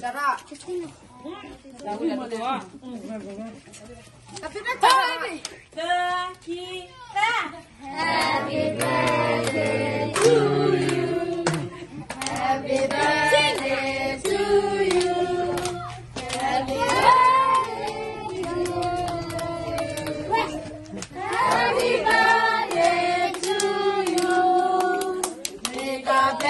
Sarap. Dami na to ah. Happy birthday,